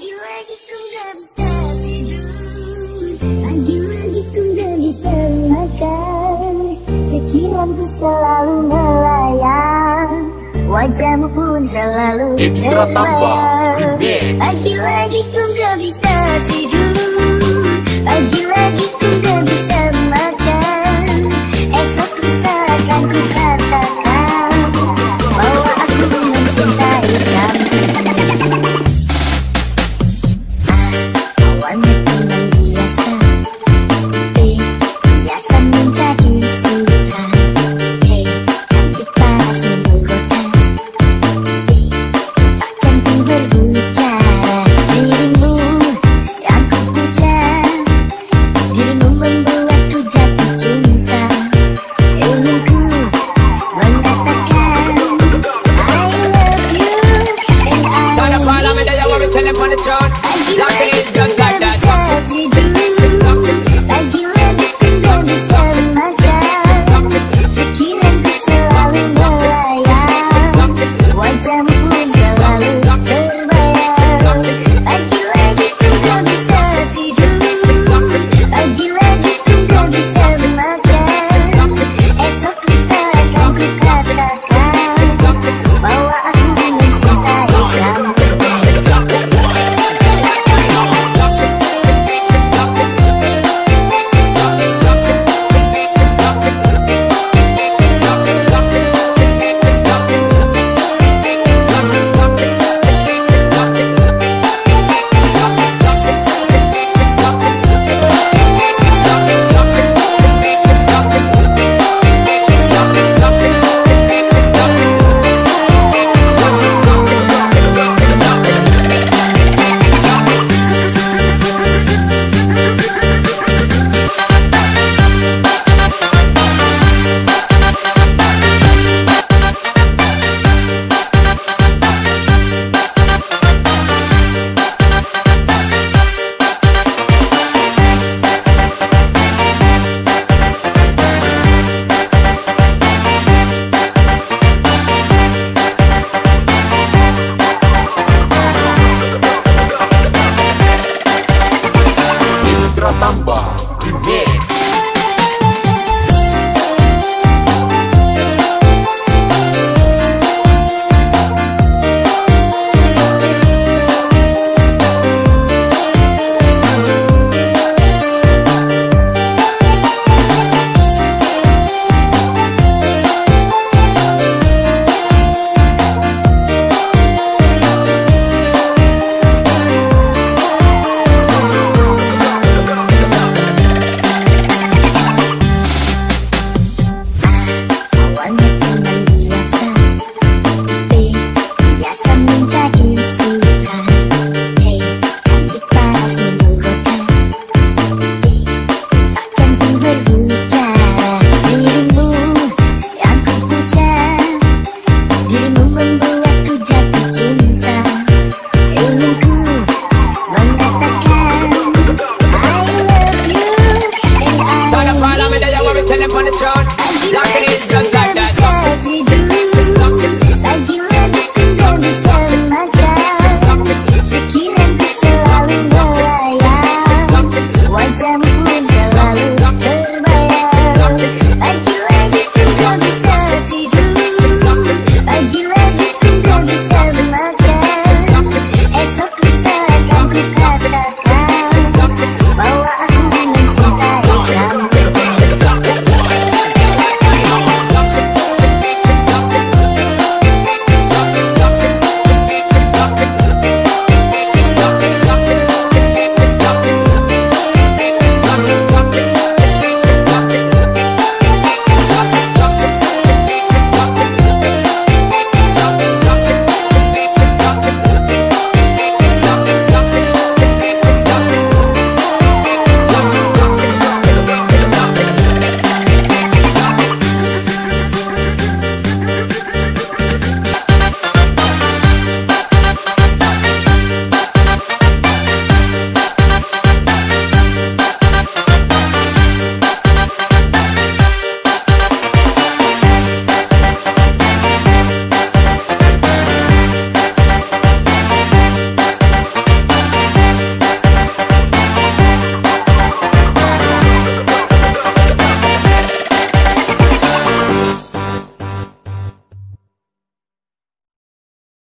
Lagi-lagi ku gak bisa tidur Lagi-lagi ku gak bisa makan Pikiranku selalu melayang Wajahmu pun selalu Remix. Lagi-lagi ku gak bisa tidur. Lagi-lagi tell him on the chart. Lock it in.